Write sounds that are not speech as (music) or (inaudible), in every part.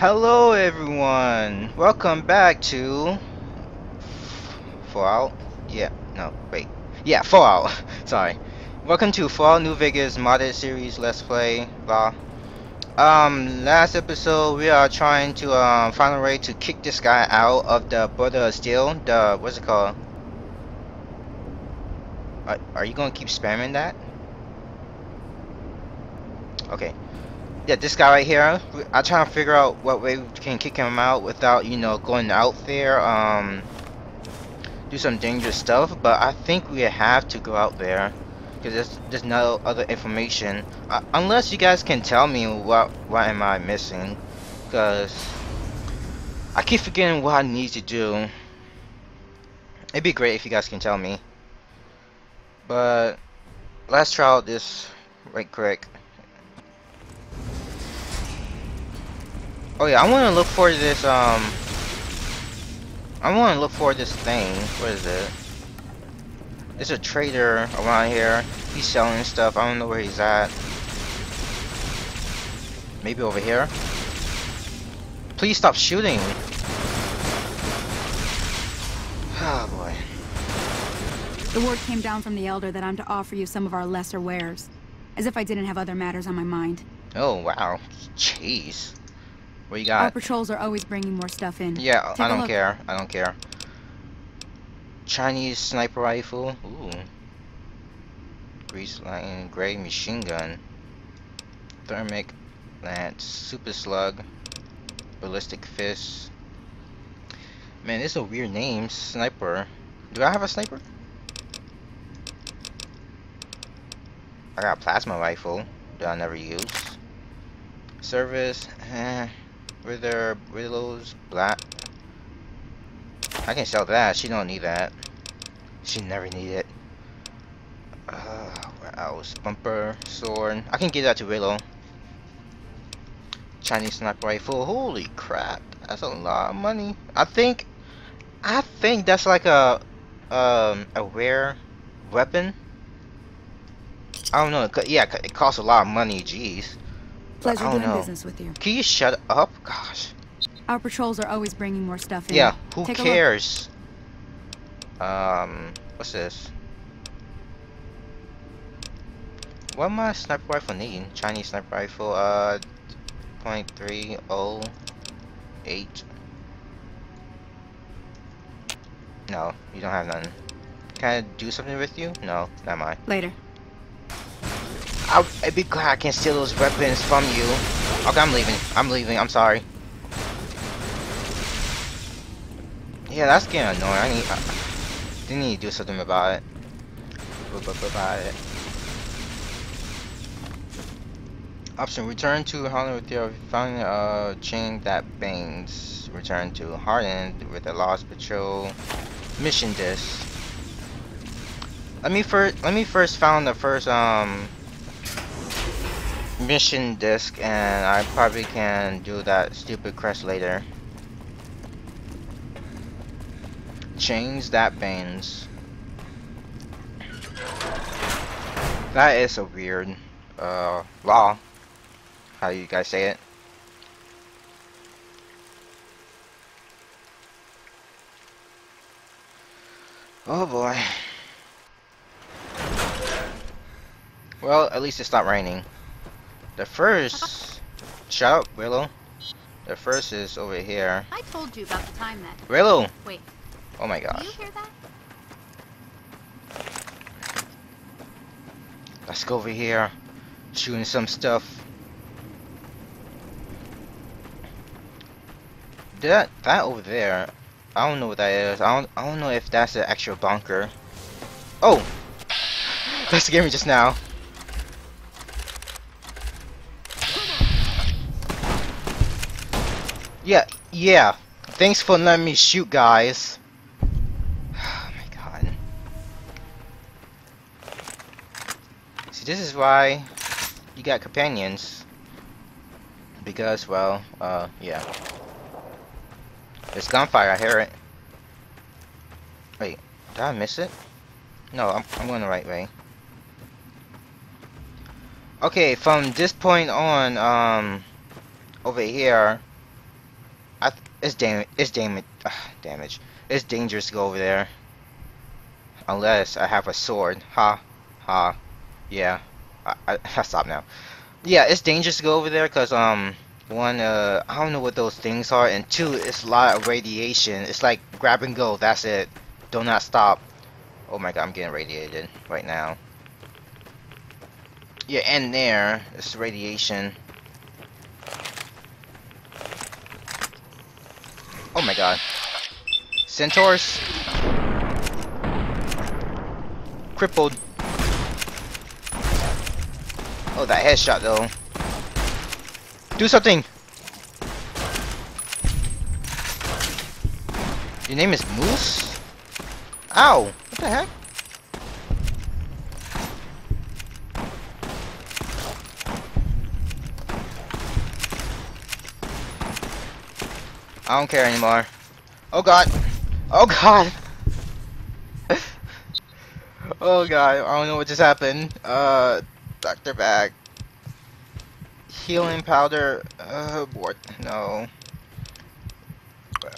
Hello everyone! Welcome back to Fallout? Yeah, no, wait. Yeah, Fallout. (laughs) Sorry. Welcome to Fallout New Vegas modded series Let's Play blah. Um last episode we are trying to um find a way to kick this guy out of the Brother of Steel, the what's it called? Are, are you gonna keep spamming that? Okay yeah, this guy right here, I try to figure out what way we can kick him out without, you know, going out there, um, do some dangerous stuff, but I think we have to go out there, because there's, there's no other information, uh, unless you guys can tell me what, what am I missing, because I keep forgetting what I need to do. It'd be great if you guys can tell me, but let's try out this right quick. Oh yeah, I want to look for this, um... I want to look for this thing. What is it? There's a trader around here. He's selling stuff. I don't know where he's at. Maybe over here? Please stop shooting! Oh boy. The word came down from the Elder that I'm to offer you some of our lesser wares. As if I didn't have other matters on my mind. Oh wow. Jeez. What you got? Our patrols are always bringing more stuff in. Yeah, Take I don't care. I don't care. Chinese sniper rifle. Ooh. Grease line, gray machine gun. Thermic lance, super slug, ballistic fist. Man, this is a weird name. Sniper. Do I have a sniper? I got plasma rifle that I never use. Service. Eh. Wither, Willows, Black. I can sell that. She don't need that. She never need it. Uh, where else? Bumper, sword. I can give that to Willow. Chinese sniper rifle. Holy crap. That's a lot of money. I think, I think that's like a, um, a rare weapon. I don't know. Yeah, it costs a lot of money. Jeez. Pleasure doing know. business with you. Can you shut up? Gosh. Our patrols are always bringing more stuff in. Yeah, who Take cares? Um, what's this? What am I sniper rifle needing? Chinese sniper rifle, uh, point three oh eight. No, you don't have none. Can I do something with you? No, not mine. Later. I'll, I'd be glad I can steal those weapons from you. Okay, I'm leaving. I'm leaving. I'm sorry. Yeah, that's getting annoying. I need. I need to do something about it. About it. Option: Return to Hardin with your found a chain that bangs. Return to Hardin with the lost patrol mission disc. Let me first. Let me first found the first um mission disc and I probably can do that stupid quest later. Change that veins. That is a weird uh, law. How you guys say it? Oh boy. Well, at least it stopped raining. The first... Shut up, Willow. The first is over here. I told you about the time that... Willow! Wait. Oh my gosh. Do you hear that? Let's go over here. Shooting some stuff. That that over there, I don't know what that is. I don't I don't know if that's an actual bunker. Oh! That scared me just now. Yeah, yeah. Thanks for letting me shoot, guys. (sighs) Oh my god. See, this is why you got companions. Because, well, uh, yeah. There's gunfire, I hear it. Wait, did I miss it? No, I'm, I'm going the right way. Okay, from this point on, um, over here, I it's damage. It's damage. Damage. It's dangerous to go over there. Unless I have a sword. Ha. Ha. Yeah. I, I, (laughs) I stop now. Yeah, it's dangerous to go over there because um one uh I don't know what those things are and two it's a lot of radiation. It's like grab and go. That's it. Do not stop. Oh my god, I'm getting radiated right now. Yeah, and there, it's radiation. Oh my god. Centaurs? Crippled. Oh, that headshot though. Do something! Your name is Moose? Ow! What the heck? I don't care anymore. Oh god. Oh god. (laughs) oh god, I don't know what just happened. Uh, Dr. Bag. Healing powder. Uh, what? No.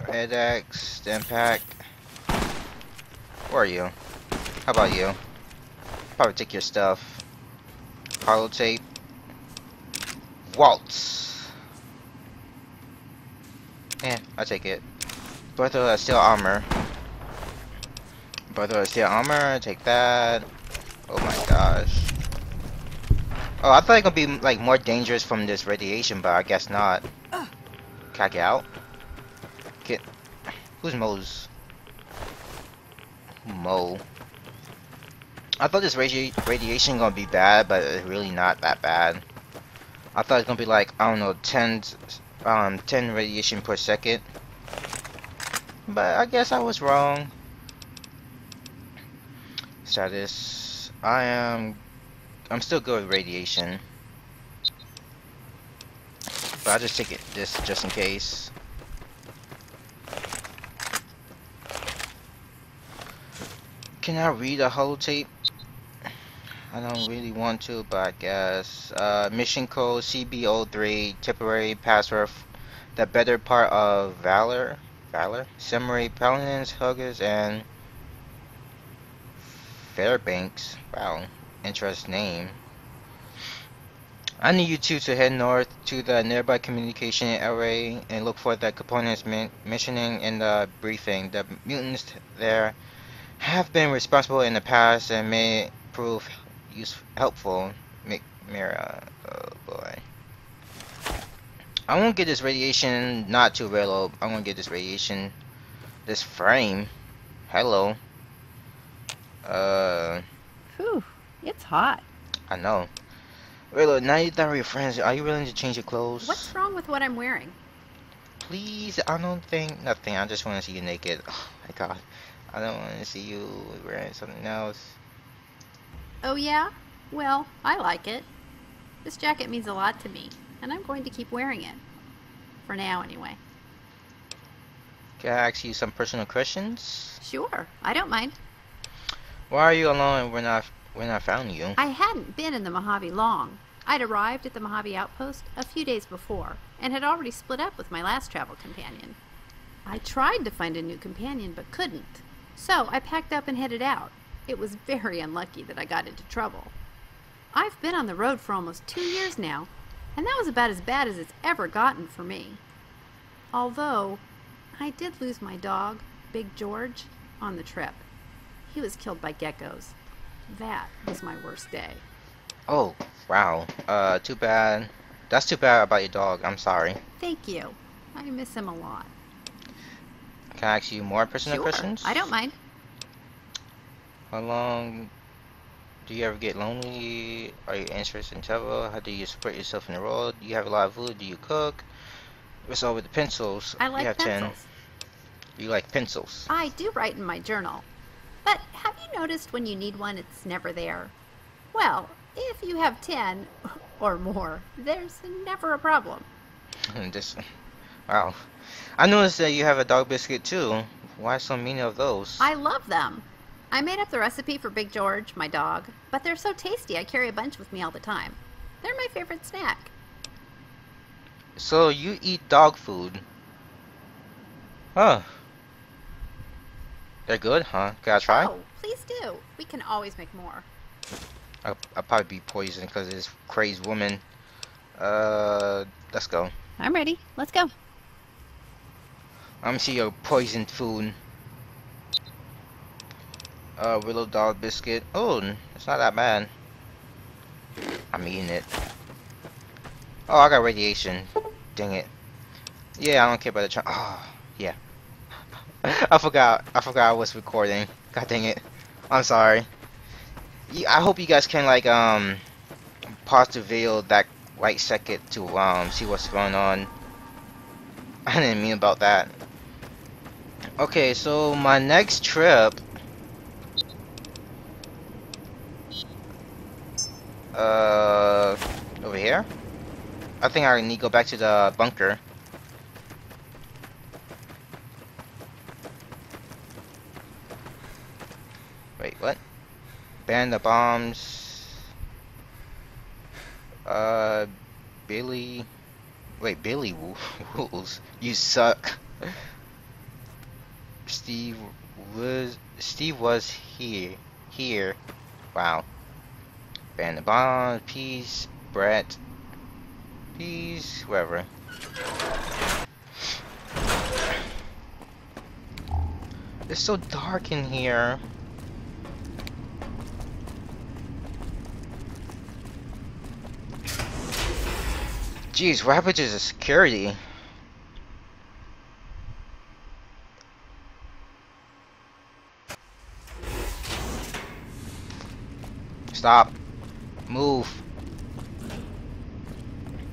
Headache, stim pack. Where are you? How about you? Probably take your stuff. Holotape. Waltz. Yeah, I'll take it. Both of us steel armor. Both of us steel armor, take that. Oh my gosh. Oh, I thought it could be like more dangerous from this radiation, but I guess not. Can I get out? Get who's Mo's? Mo. I thought this radi radiation gonna be bad, but it's really not that bad. I thought it's gonna be like I don't know, 10 um, 10 radiation per second. But I guess I was wrong. Status. I am... I'm still good with radiation. But I'll just take it this just in case. Can I read a holotape? I don't really want to, but I guess. Uh, mission code CB03, temporary password, the better part of Valor, Valor, Summary, Paladins, Huggers, and Fairbanks. Wow, interest name. I need you two to head north to the nearby communication array and look for the components mentioning in the briefing. The mutants there have been responsible in the past and may prove use helpful. Make Mira, oh boy. I won't get this radiation not too real. I want to get this radiation, this frame. Hello. Uh. Whew, it's hot. I know. Raylo, now you thought we are friends. Are you willing to change your clothes? What's wrong with what I'm wearing? Please, I don't think nothing. I just want to see you naked. (sighs) Oh my god. I don't want to see you wearing something else. Oh yeah? Well, I like it. This jacket means a lot to me, and I'm going to keep wearing it. For now, anyway. Can I ask you some personal questions? Sure, I don't mind. Why are you alone when I when I found you? I hadn't been in the Mojave long. I'd arrived at the Mojave outpost a few days before, and had already split up with my last travel companion. I tried to find a new companion, but couldn't. So I packed up and headed out. It was very unlucky that I got into trouble. I've been on the road for almost two years now, and that was about as bad as it's ever gotten for me. Although, I did lose my dog, Big George, on the trip. He was killed by geckos. That was my worst day. Oh, wow. Uh, too bad. That's too bad about your dog. I'm sorry. Thank you. I miss him a lot. Can I ask you more personal sure. questions? I don't mind. How long do you ever get lonely? Are you interested in travel? How do you support yourself in the world? Do you have a lot of food? Do you cook? What's all with the pencils? I like you have pencils. 10. You like pencils? I do write in my journal. But have you noticed when you need one, it's never there? Well, if you have 10 (laughs) or more, there's never a problem. (laughs) Just, wow. I noticed that you have a dog biscuit too. Why so many of those? I love them. I made up the recipe for Big George, my dog, but they're so tasty I carry a bunch with me all the time. They're my favorite snack. So you eat dog food? Huh. They're good, huh? Can I try? Oh, please do. We can always make more. I'll, I'll probably be poisoned because of this crazed woman. Uh, let's go. I'm ready. Let's go. I'm see your poisoned food. Uh, willow dog biscuit. Oh, it's not that bad. I'm eating it. Oh, I got radiation. Dang it. Yeah, I don't care about the ch- Oh, yeah. (laughs) I forgot. I forgot I was recording. God dang it. I'm sorry. I hope you guys can like um pause the video that right second to um see what's going on. (laughs) I didn't mean about that. Okay, so my next trip uh over here. I think I need to go back to the bunker. Wait, what? Ban the bombs. Uh, Billy. Wait, Billy (laughs) rules. You suck. Steve was Steve was here. Here. Wow. Ban the bombs. Peace. Brett. Peace. Whoever. It's so dark in here. Jeez, Ravage is a security. Stop. Move.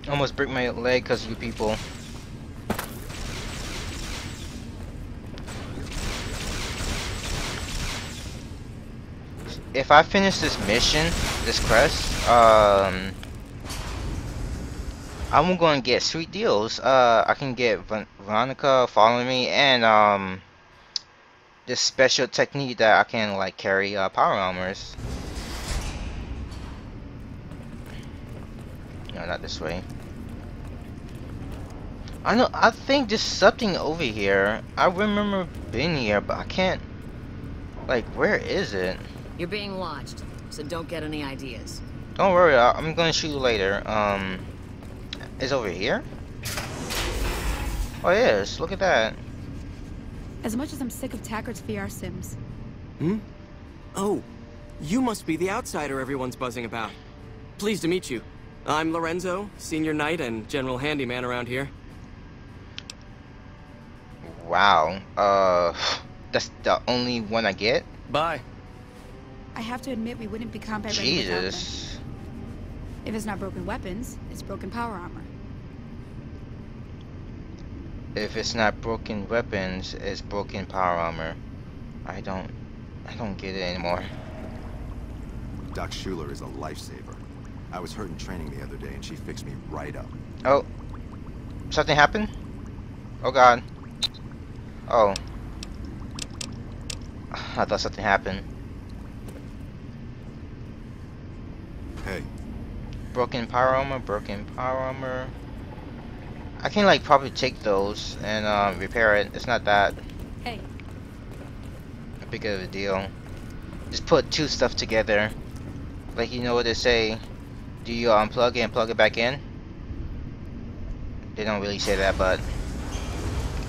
Almost break my leg because you people. If I finish this mission, this quest, um, I'm gonna get sweet deals. Uh, I can get Ver Veronica following me, and um, this special technique that I can like carry uh, power armors. No, not this way. I know. I think there's something over here. I remember being here, but I can't. Like, where is it? You're being watched, so don't get any ideas. Don't worry. I I'm gonna shoot you later. Um. Is over here? Oh yes, look at that. As much as I'm sick of Taggart's VR sims. Hmm? Oh, you must be the outsider everyone's buzzing about. Pleased to meet you. I'm Lorenzo, senior knight and general handyman around here. Wow. Uh, that's the only one I get? Bye. I have to admit we wouldn't be combat ready without them. Jesus. If it's not broken weapons, it's broken power armor. If it's not broken weapons, it's broken power armor. I don't, I don't get it anymore. Doc Schuler is a lifesaver. I was hurt in training the other day and she fixed me right up. Oh, something happened? Oh God. Oh. (sighs) I thought something happened. Hey, Broken power armor, broken power armor. I can like probably take those and uh, repair it. It's not that Hey, big of a deal. Just put two stuff together. Like you know what they say. Do you unplug it and plug it back in? They don't really say that, but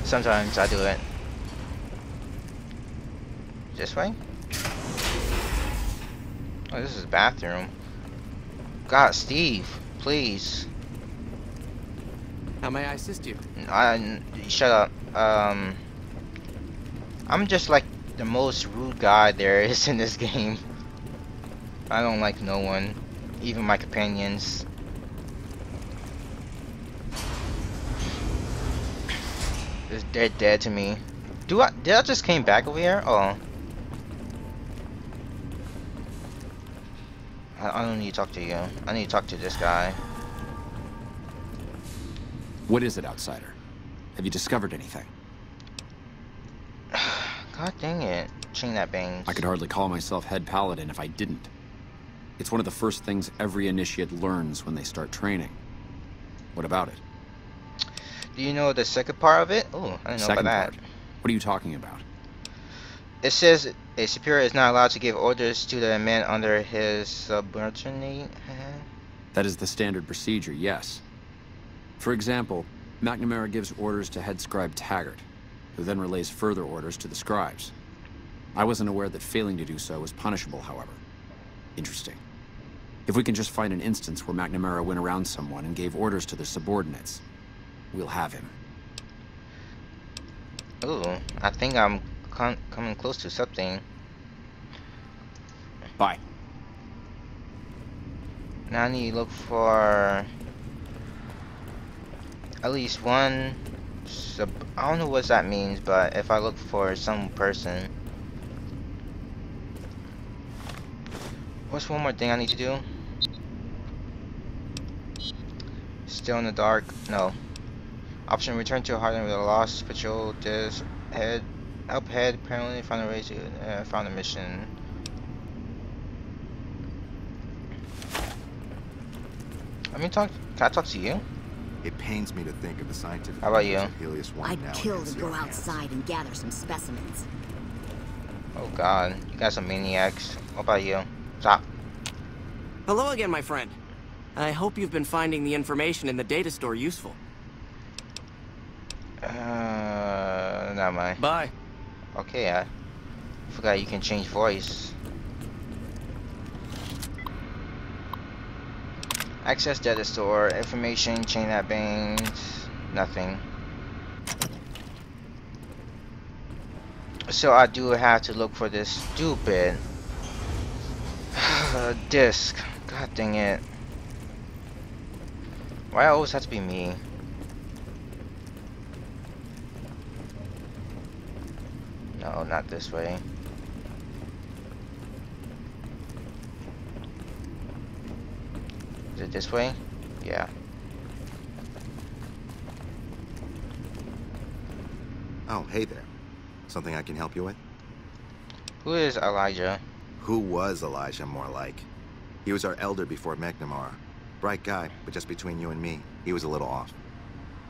sometimes I do it. This way? Oh, this is bathroom. God, Steve, please. How may I assist you? I shut up. Um, I'm just like the most rude guy there is in this (laughs) game. I don't like no one, even my companions. They're- dead to me. Do I? Did I just came back over here? Oh. I, I don't need to talk to you. I need to talk to this guy. What is it, outsider? Have you discovered anything? (sighs) God dang it. Ching that bangs. I could hardly call myself head paladin if I didn't. It's one of the first things every initiate learns when they start training. What about it? Do you know the second part of it? Oh, I didn't know Second about that. part. What are you talking about? It says a superior is not allowed to give orders to the men under his subordinate. That is the standard procedure, yes. For example, McNamara gives orders to head scribe Taggart, who then relays further orders to the scribes. I wasn't aware that failing to do so was punishable, however. Interesting. If we can just find an instance where McNamara went around someone and gave orders to their subordinates, we'll have him. Ooh, I think I'm com coming close to something. Bye. Now I need to look for at least one sub. I don't know what that means, but if I look for some person. What's one more thing I need to do? Still in the dark? No. Option return to Harlem with a lost patrol this head up head apparently found a way to uh, found a mission. Let me talk can I talk to you? It pains me to think of the scientific How about you? Helios I'd kill to go hands. outside and gather some specimens. Oh god, you guys are maniacs. What about you? Stop. Hello again, my friend. I hope you've been finding the information in the data store useful. Uh, not mind. Bye. Okay, I forgot you can change voice. Access data store, information, chain that bangs, nothing. So I do have to look for this stupid (sighs) disc. God dang it. Why always have to be me? No, not this way. Is it this way? Yeah. Oh, hey there. Something I can help you with? Who is Elijah? Who was Elijah, more like? He was our elder before McNamara. Bright guy, but just between you and me, he was a little off.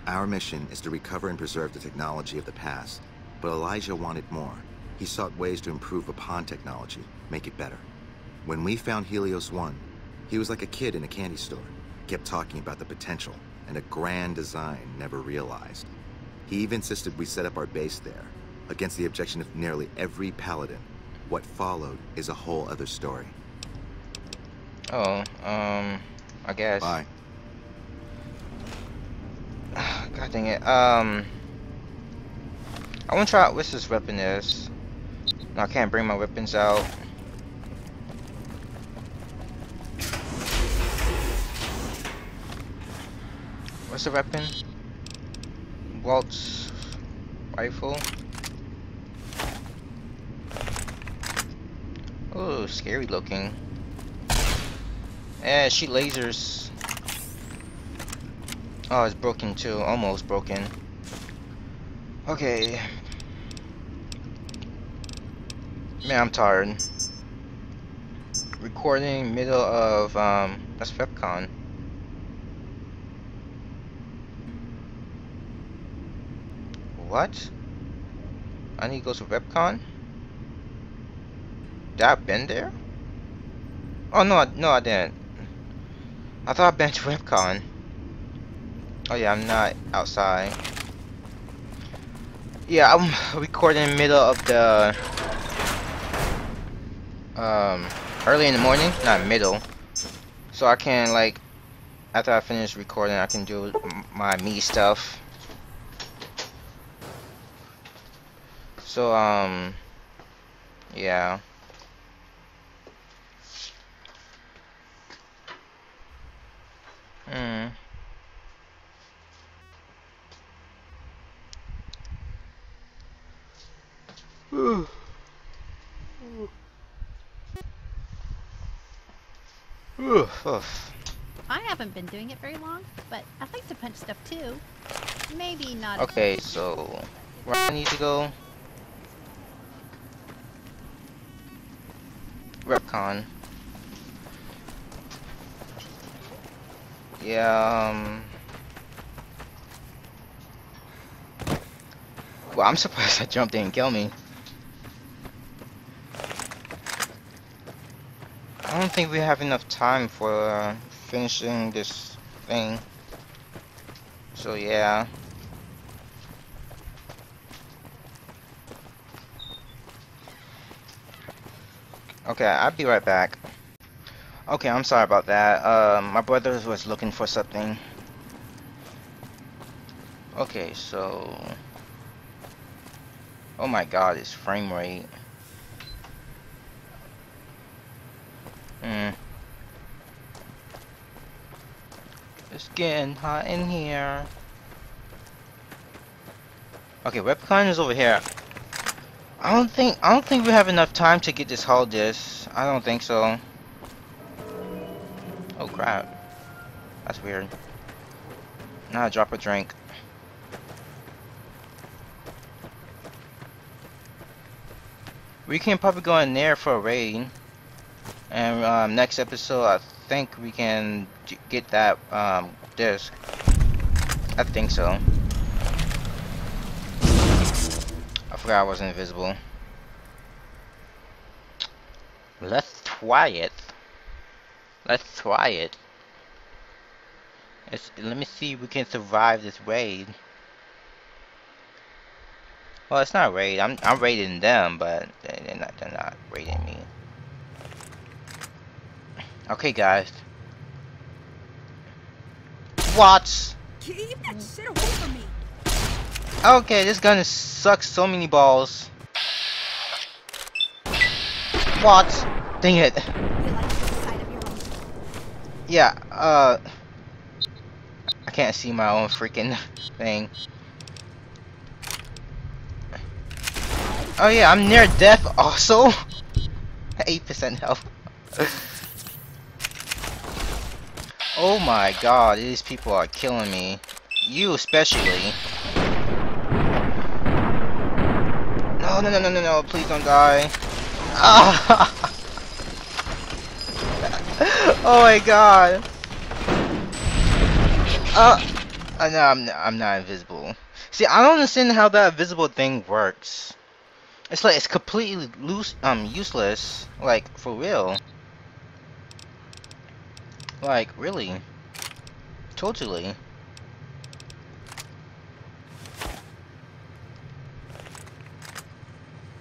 Our mission is to recover and preserve the technology of the past, but Elijah wanted more. He sought ways to improve upon technology, make it better. When we found Helios 1, he was like a kid in a candy store, kept talking about the potential and a grand design never realized. He even insisted we set up our base there, against the objection of nearly every paladin. What followed is a whole other story. Oh, um, I guess. Bye. (sighs) God dang it. Um, I want to try out what this weapon is. No, I can't bring my weapons out. What's the weapon? Waltz rifle. Oh, scary looking. Yeah, she lasers. Oh, it's broken too. Almost broken. Okay. Man, I'm tired. Recording middle of um that's REPCONN. What? I need to go to REPCONN? Did I been there? Oh no, I, no I didn't. I thought I'd been to Oh yeah, I'm not outside. Yeah, I'm recording in the middle of the um early in the morning, not middle. So I can like after I finish recording, I can do my me stuff. So um yeah. Oof. I haven't been doing it very long, but I'd like to punch stuff too. Maybe not. Okay, so where I need to go? REPCONN. Yeah, um Well, I'm surprised that jump didn't kill me. I don't think we have enough time for uh, finishing this thing. So yeah. Okay, I'll be right back. Okay, I'm sorry about that. Uh, my brother was looking for something. Okay, so... Oh my god, it's frame rate. Hmm. It's getting hot in here. Okay, REPCONN is over here. I don't think I don't think we have enough time to get this whole disc. I don't think so. Crap. That's weird. Now drop a drink. We can probably go in there for a raid. And um, next episode, I think we can get that um, disc. I think so. I forgot I was invisible. Let's try it. Let's try it. It's, let me see if we can survive this raid. Well, it's not raid. I'm I'm raiding them, but they're not they're not raiding me. Okay, guys. What? Keep that shit away from me. Okay, this gun sucks so many balls. What? Dang it. You like the sight of your own. Yeah, uh... I can't see my own freaking thing. Oh yeah, I'm near death also. (laughs) 8% health. (laughs) oh my god, these people are killing me. You especially. No, no, no, no, no, no, please don't die. (laughs) Ah! Oh my god. Uh, uh, no, I'm, I'm not invisible. See, I don't understand how that invisible thing works. It's like it's completely loose, um, useless. Like for real. Like really, totally.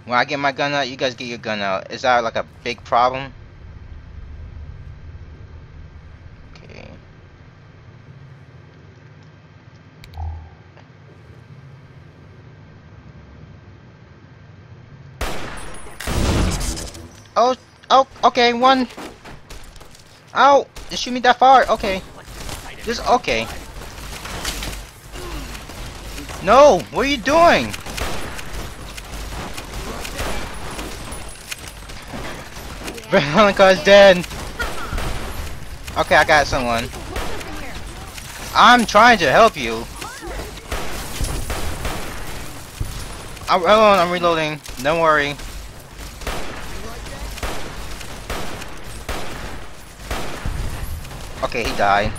When I get my gun out, you guys get your gun out. Is that like a big problem? Okay. Oh, oh, okay, one. Ow, just shoot me that far. Okay. Just, okay. No, what are you doing? (laughs) Veronica is dead. Okay, I got someone. I'm trying to help you. I'm reloading. Don't worry. Okay, he died.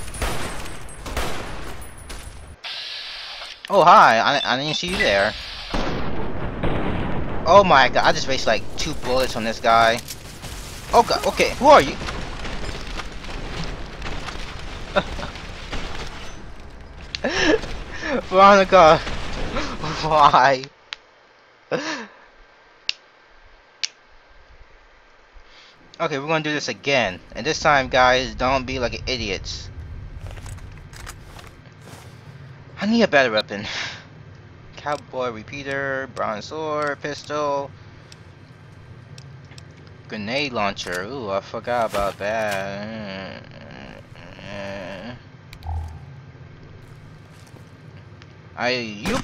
Oh, hi. I, I didn't see you there. Oh my god, I just wasted like two bullets on this guy. Oh god, okay, who are you? (laughs) Veronica, (laughs) why? Okay, we're gonna do this again. And this time, guys, don't be like idiots. I need a better weapon. (sighs) Cowboy repeater, bronze sword, pistol, grenade launcher. Ooh, I forgot about that. I you.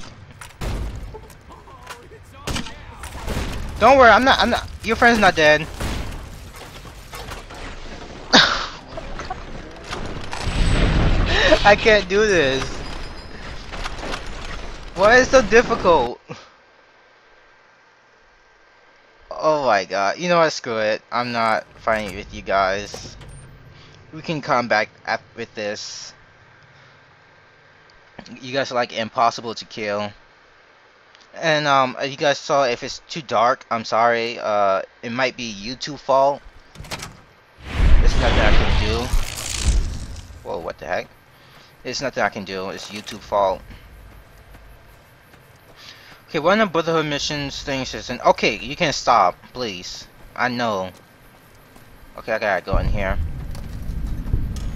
Don't worry, I'm not. I'm not. Your friend's not dead. I can't do this. Why is it so difficult? Oh my god. You know what? Screw it. I'm not fighting with you guys. We can come back with this. You guys are like impossible to kill. And um, you guys saw if it's too dark, I'm sorry. Uh, it might be YouTube fault. There's nothing I can do. Whoa, what the heck? There's nothing I can do. It's YouTube fault. Okay, one of the Brotherhood missions things is in. Okay, you can stop, please. I know. Okay, I gotta go in here.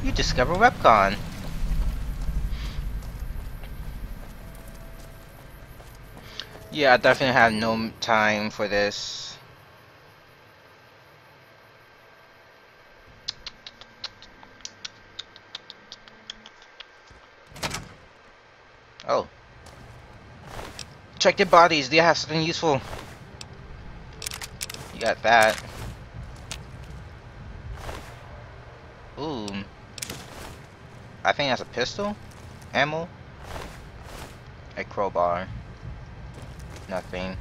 You discover REPCONN. Yeah, I definitely have no time for this. Oh. Check their bodies, Do they have something useful. You got that. Ooh. I think that's a pistol? Ammo? A crowbar. Nothing.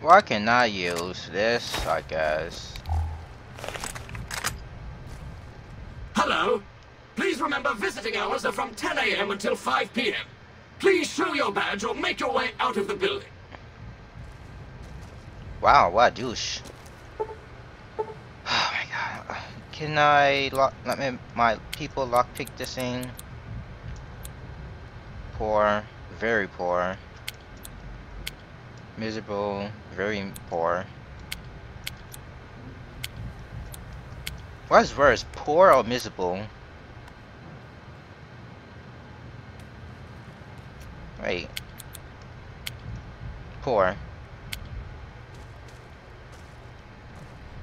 Why can I use this, I guess? Hello. Please remember visiting hours are from 10 a.m. until 5 p.m. Please show your badge or make your way out of the building. Wow, what a douche. Oh my god. Can I lock let me my people lockpick this thing? Poor. Very poor. Miserable. Very poor. What's worse, poor or miserable? Wait. Poor.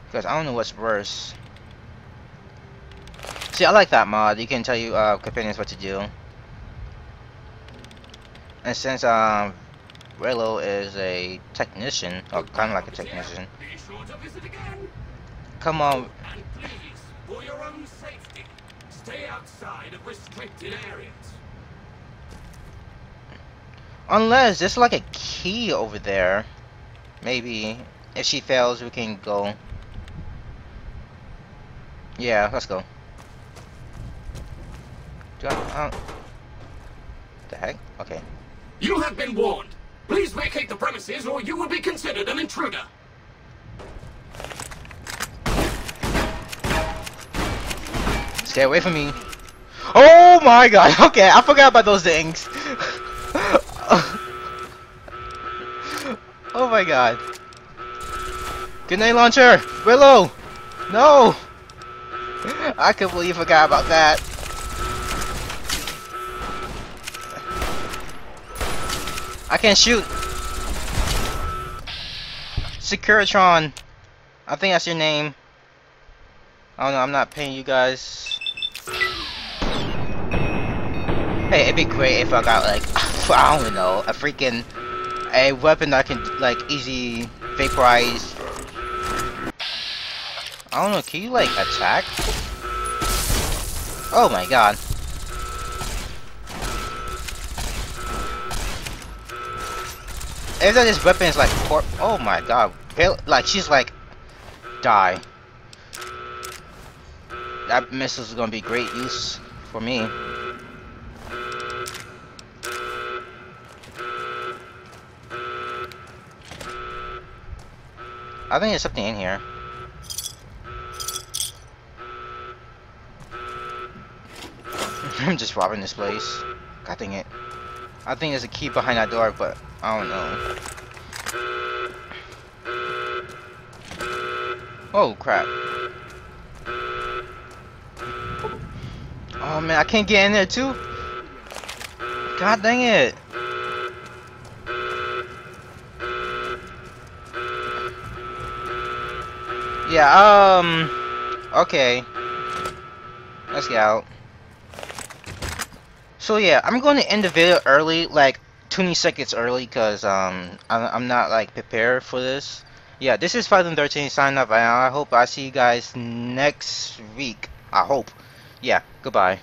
Because I don't know what's worse. See, I like that mod. You can tell you uh, companions what to do. And since um, Relo is a technician, or kind of like a technician, come on. Please, for your own safety, stay outside of restricted areas. Unless there's like a key over there. Maybe if she fails, we can go. Yeah, let's go. Do I, uh, the heck? Okay. You have been warned. Please vacate the premises or you will be considered an intruder. Stay away from me. Oh my god, (laughs) okay, I forgot about those things. Oh my god. Grenade launcher! Willow! No! (laughs) I completely forgot about that. I can't shoot. Securitron. I think that's your name. I don't know, I'm not paying you guys. Hey, it'd be great if I got like, (laughs) I don't know, a freaking, a weapon that can like easy vaporize. I don't know, can you like attack? Oh my god. If that this weapon is like, por oh my god, like she's like, die. That missile is gonna be great use for me. I think there's something in here. (laughs) I'm just robbing this place. God dang it. I think there's a key behind that door, but I don't know. Oh crap. Oh man, I can't get in there too. God dang it. Yeah, um, okay. Let's get out. So yeah, I'm going to end the video early, like 20 seconds early, cause um, I'm, I'm not like prepared for this. Yeah, this is 513 sign up, and I hope I see you guys next week. I hope. Yeah, goodbye.